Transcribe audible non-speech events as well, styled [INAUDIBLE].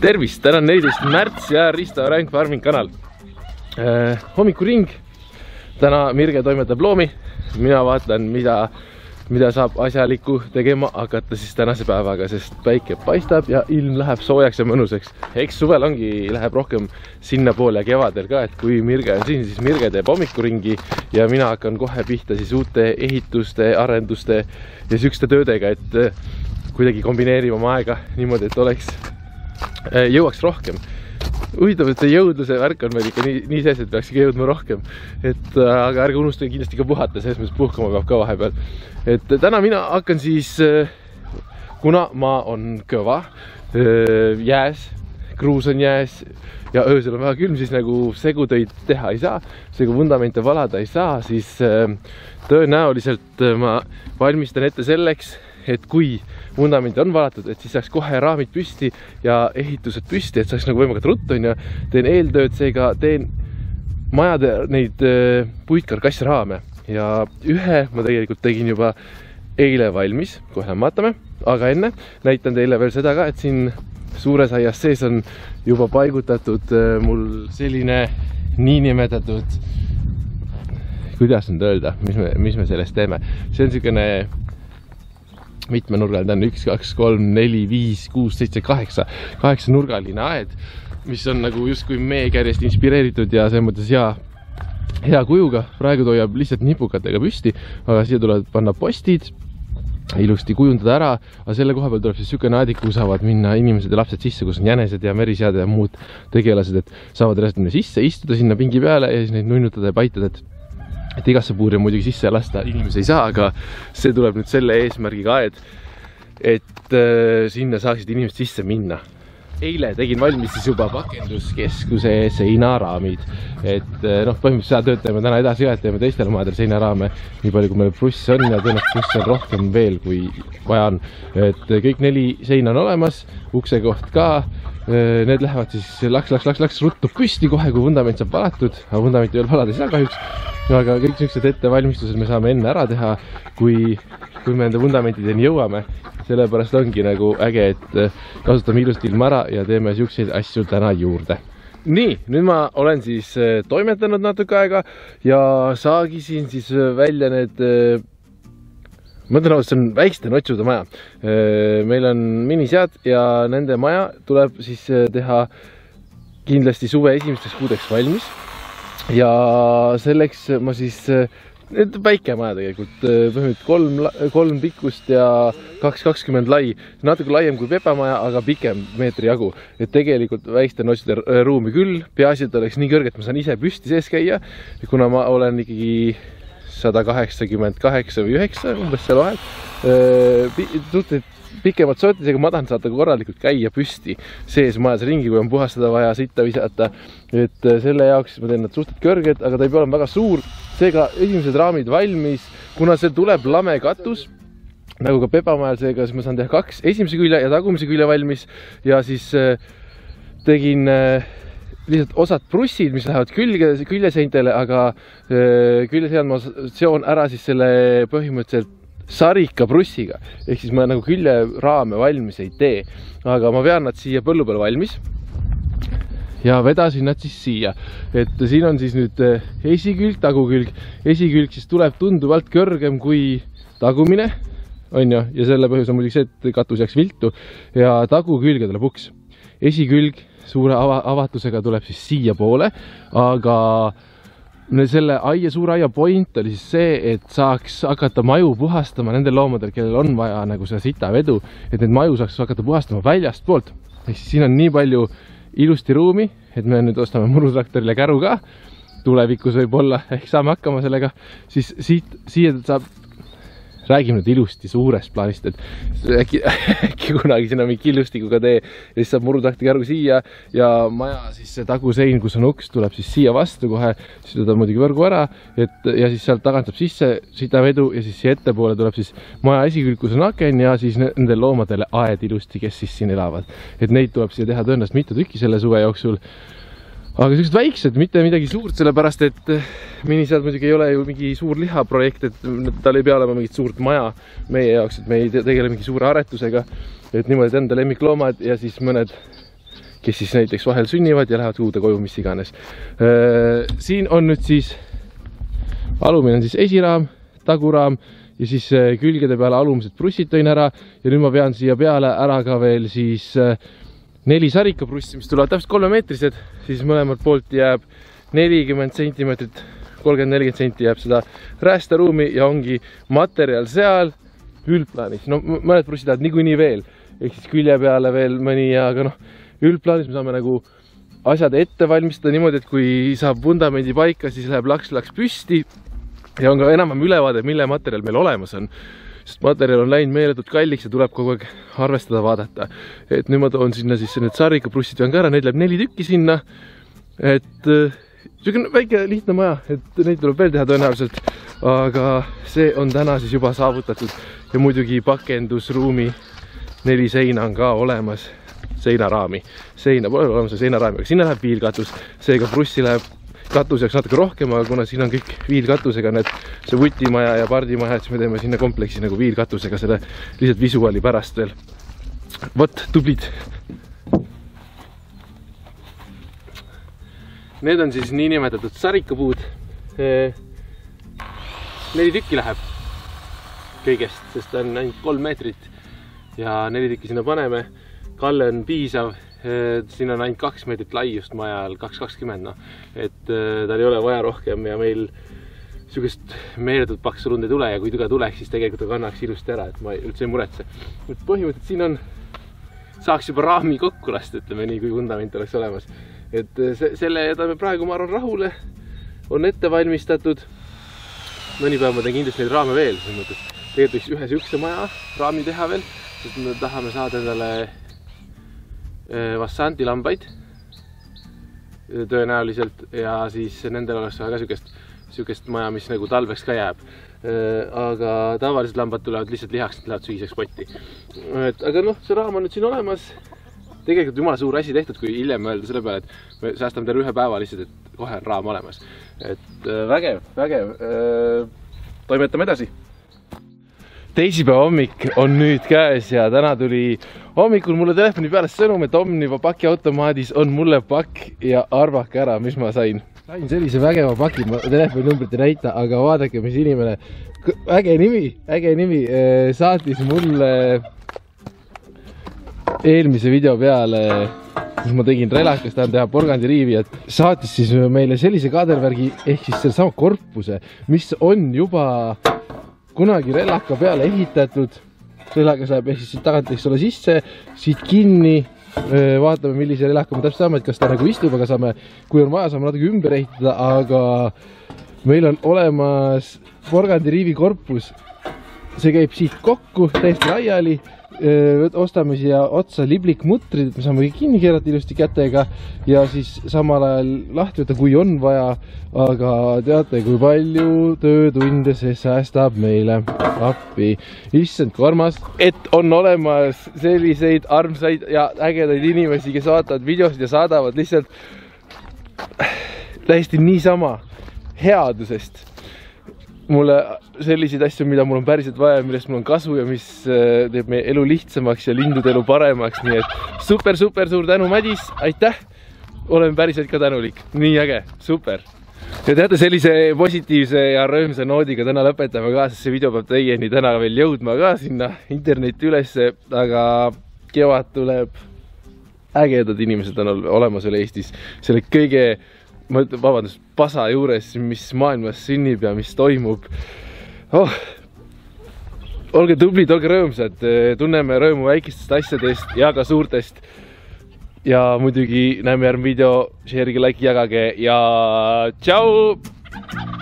tervist, täna on neliteist märts ja Risto Ränk Farming kanal äh,. hommikuring, täna Mirge toimetab loomi, mina vaatan, mida, mida saab asjalikku tegema hakata siis tänase päevaga, sest päike paistab ja ilm läheb soojaks ja mõnusaks. eks suvel ongi, läheb rohkem sinnapoole ja kevadel ka, et kui Mirge on siin, siis Mirge teeb hommikuringi ja mina hakkan kohe pihta siis uute ehituste, arenduste ja siukeste töödega, et äh, kuidagi kombineerima oma aega niimoodi, et oleks jõuaks rohkem. huvitav, et see jõudluse värk on meil ikka nii, nii sees, et peaks ikka jõudma rohkem. et äh, aga ärge unustage kindlasti ka puhata, selles mõttes puhkama peab ka vahepeal. et täna mina hakkan siis, äh, kuna maa on kõva, jääs, kruus on jääs ja öösel on väga külm, siis nagu segutöid teha ei saa, segu vundamente valada ei saa, siis tõenäoliselt ma valmistan ette selleks, et kui vundament on valatud, et siis saaks kohe raamid püsti ja ehitused püsti, et saaks nagu võimalikult ruttu onju. teen eeltööd, seega teen majade neid puitkarkassraame ja ühe ma tegelikult tegin juba eile valmis, kohe vaatame, aga enne näitan teile veel seda ka, et siin suures aias sees on juba paigutatud mul selline niinimetatud kuidas nüüd öelda, mis me, mis me sellest teeme, see on niisugune mitmenurgaline, ta on üks, kaks, kolm, neli, viis, kuus, seitse, kaheksa, kaheksanurgaline aed, mis on nagu justkui meekärjest inspireeritud ja selles mõttes hea, hea kujuga. praegu ta hoiab lihtsalt nipukatega püsti, aga siia tulevad panna postid ilusti kujundada ära, aga selle koha peal tuleb siis niisugune aedik, kuhu saavad minna inimesed ja lapsed sisse, kus on jänesed ja merisead ja muud tegelased, et saavad reaalselt minna sisse, istuda sinna pingi peale ja siis neid nunnutada ja paitada, et et igasse puuri muidugi sisse lasta inimesi ei saa, aga see tuleb nüüd selle eesmärgiga aed, et äh, sinna saaksid inimesed sisse minna. eile tegin valmis siis juba pakenduskeskuse seinaraamid, et äh, noh, põhimõtteliselt seda tööd teeme täna edasi ka, et teeme teistel maadel seinaraame, nii palju kui meil prusse on ja tõenäoliselt prusse on rohkem veel, kui vaja on. et kõik neli seina on olemas, uksekoht ka need lähevad siis laks, laks, laks, laks ruttu püsti kohe, kui vundament saab valatud, aga vundamenti veel valada ei saa kahjuks aga kõik niisugused ettevalmistused me saame enne ära teha, kui, kui me nende vundamentideni jõuame. sellepärast ongi nagu äge, et kasutame ilusti ilma ära ja teeme niisuguseid asju täna juurde. nii, nüüd ma olen siis äh, toimetanud natuke aega ja saagisin siis äh, välja need äh, see on väikeste notsude maja. meil on minisead ja nende maja tuleb siis teha kindlasti suve esimesteks kuudeks valmis ja selleks ma siis, need väike maja tegelikult, põhimõtteliselt kolm, kolm pikkust ja kaks kakskümmend lai, natuke laiem kui Pepa maja, aga pikem meetri jagu. et tegelikult väikeste notside ruumi küll, peaasi, et oleks nii kõrge, et ma saan ise püsti sees käia, kuna ma olen ikkagi sada kaheksakümmend kaheksa või üheksa umbes seal vahel, suhteliselt pikemat sorti, seega ma tahan saada korralikult käia püsti sees majas ringi, kui on puhastada vaja, sitta visata. et äh, selle jaoks ma teen nad suhteliselt kõrged, aga ta ei pea olema väga suur. seega esimesed raamid valmis, kuna see tuleb lame katus nagu ka Pepamajal, seega siis ma saan teha kaks, esimese külje ja tagumise külje valmis ja siis äh, tegin äh, lihtsalt osad prussid, mis lähevad külge, küljeseintele, aga küljeseinad ma seon ära siis selle põhimõtteliselt sarika prussiga ehk siis ma nagu küljeraame valmis ei tee, aga ma vean nad siia põllu peale valmis ja vedasin nad siis siia, et siin on siis nüüd eh, esikülg, tagukülg, esikülg siis tuleb tunduvalt kõrgem kui tagumine, on ju, ja selle põhjus on muidugi see, et katus jääks viltu ja tagukülge tuleb uks. esikülg suure ava avatusega tuleb siis siiapoole, aga selle aia, suure aia point oli siis see, et saaks hakata maju puhastama nendel loomadel, kellel on vaja nagu seda sitavedu, et neid maju saaks hakata puhastama väljastpoolt. ehk siis siin on nii palju ilusti ruumi, et me nüüd ostame murutraktorile käru ka, tulevikus võib-olla, ehk saame hakkama sellega, siis siit, siia saab räägime nüüd ilusti suurest plaanist, et äkki, [LAUGHS] äkki kunagi sinna mingi killustikuga tee ja siis saab murutahti käru siia ja maja siis see tagusein, kus on uks, tuleb siis siia vastu kohe, siduda muidugi võrgu ära, et ja siis sealt tagant saab sisse sidavedu ja siis siia ettepoole tuleb siis maja esikülg, kus on aken ja siis nendele loomadele aed ilusti, kes siis siin elavad. et neid tuleb siia teha tõenäoliselt mitu tükki selle suve jooksul aga sellised väiksed, mitte midagi suurt, sellepärast et eh, minisead muidugi ei ole ju mingi suur lihaprojekt, et tal ei pea olema mingit suurt maja meie jaoks, et me ei tegele mingi suure aretusega. et niimoodi enda lemmikloomad ja siis mõned kes siis näiteks vahel sünnivad ja lähevad uude koju, mis iganes. siin on nüüd siis, alumine on siis esiraam, taguraam ja siis külgede peale alumised prussid tõin ära ja nüüd ma pean siia peale ära ka veel siis neli sarikaprussi, mis tulevad täpselt kolmemeetrised, siis mõlemalt poolt jääb nelikümmend sentimeetrit, kolmkümmend, nelikümmend senti jääb seda räästaruumi ja ongi materjal seal üldplaanis. no mõned prussid lähevad niikuinii veel, ehk siis külje peale veel mõni, aga noh, üldplaanis me saame nagu asjad ette valmistada niimoodi, et kui saab vundamendi paika, siis läheb laks-laks püsti ja on ka enam-vähem ülevaade, mille materjal meil olemas on. Sest materjal on läinud meeletult kalliks ja tuleb kogu aeg arvestada, vaadata. et nüüd ma toon sinna siis need sarikaprussid vean ka ära, neid läheb neli tükki sinna. et niisugune väike lihtne maja, et neid tuleb veel teha tõenäoliselt. aga see on täna siis juba saavutatud ja muidugi pakendusruumi neli seina on ka olemas seinaraami, seina pole olemas seinaraami, aga sinna läheb viilkatus, seega prussi läheb katuseks natuke rohkem, aga kuna siin on kõik viilkatusega need, see vutimaja ja pardimaja, siis me teeme sinna kompleksi nagu viilkatusega selle lihtsalt visuaali pärast veel. vot, tublid. Need on siis niinimetatud sarikapuud. neli tükki läheb kõigest, sest on ainult kolm meetrit ja neli tükki sinna paneme. kalle on piisav, siin on ainult kaks meetrit laiust majal, kaks kakskümmend noh, et tal ei ole vaja rohkem ja meil niisugust meeletut paksu lund ei tule ja kui ta tuleks, siis tegelikult ta kannaks ilusti ära, et ma üldse ei muretse. et põhimõtteliselt siin on, saaks juba raami kokku lasta, ütleme nii, kui vundament oleks olemas. et see, selle jätame praegu, ma arvan, rahule. on ette valmistatud. mõni päev ma teen kindlasti neid raame veel, selles mõttes tegelikult võiks ühe sihukese maja raami teha veel, sest me tahame saada endale Vassanti lambaid tõenäoliselt ja siis nendel oleks vaja ka sihukest, sihukest maja, mis nagu talveks ka jääb. aga tavalised lambad tulevad lihtsalt lihaks, nad lähevad sügiseks potti. et aga noh, see raam on nüüd siin olemas. tegelikult jumala suur asi tehtud, kui hiljem öelda selle peale, et me säästame terve ühe päeva lihtsalt, et kohe on raam olemas. et vägev, vägev. toimetame edasi teisipäeva hommik on nüüd käes ja täna tuli hommikul mulle telefoni peale sõnum, et Omniva pakiautomaadis on mulle pakk ja arvake ära, mis ma sain. sain sellise vägeva paki, ma telefoninumbrit ei näita, aga vaadake, mis inimene, äge nimi, äge nimi, saatis mulle eelmise video peale, kus ma tegin relakast, tahan teha porgandiriivi, et saatis siis meile sellise kaadervärgi ehk siis sellesama korpuse, mis on juba kunagi relaka peale ehitatud. relaga saab ehk siis siit tagant, eks ole, sisse, siit kinni. vaatame, millise relaka me täpselt saame, et kas ta nagu istub, aga saame, kui on vaja, saame natuke ümber ehitada, aga meil on olemas porgandiriivi korpus. See käib siit kokku täiesti laiali ostame siia otsa liblikmutrid, et me saame kõik kinni keerata ilusti kätega ja siis samal ajal lahti võtta, kui on vaja. aga teate, kui palju töötunde see säästab meile appi. issand, kui armas, et on olemas selliseid armsaid ja ägedaid inimesi, kes vaatavad videosid ja saadavad lihtsalt täiesti niisama headusest mulle selliseid asju, mida mul on päriselt vaja ja millest mul on kasu ja mis äh, teeb meie elu lihtsamaks ja lindude elu paremaks, nii et super, super suur tänu, Madis, aitäh. olen päriselt ka tänulik, nii äge, super. ja teate, sellise positiivse ja rõõmsa noodiga täna lõpetame ka, sest see video peab teieni täna veel jõudma ka sinna internetti ülesse, aga kevad tuleb. ägedad inimesed on olemas veel Eestis, selle kõige ma ütlen, vabandust, pasa juures, mis maailmas sünnib ja mis toimub oh.. olge tublid, olge rõõmsad, tunneme rõõmu väikestest asjadest ja ka suurtest. ja muidugi näeme järgmine video, share'ige, like, jagage ja tšau.